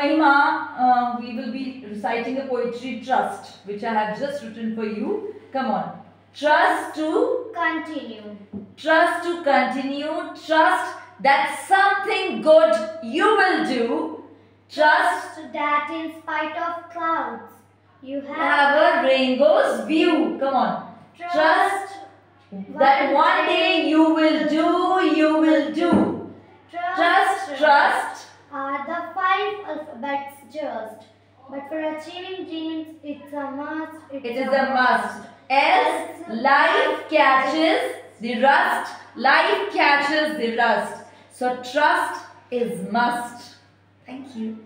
Mahima, uh, we will be reciting a poetry trust, which I have just written for you. Come on. Trust to, Continue. trust to continue, trust that something good you will do, trust Trust that in spite of clouds, you have, have a rainbow's view. Come on. Trust that one day you will do, you will do. Trust, trust. are the alphabets just. But for achieving dreams, it's a must. It's It is a must. Else, life catches the rust. Life catches the rust. So, trust is must. Thank you.